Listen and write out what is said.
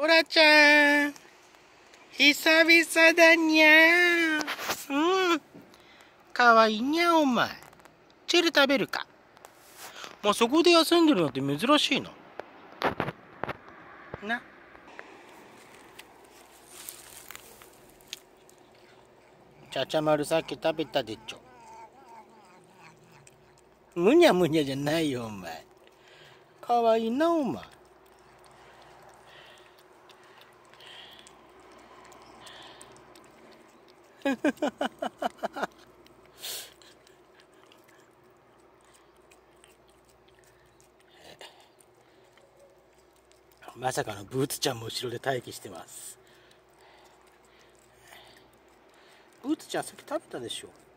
トラちゃん。久々だにゃうん。かわいいにゃお前。チェル食べるか。まあそこで休んでるのって珍しいなな。ちゃちゃ丸さっき食べたでちょ。むにゃむにゃじゃないよお前。かわいいなお前。まさかのブーツちゃんも後ろで待機してます。ブーツちゃんさっき食べたでしょ。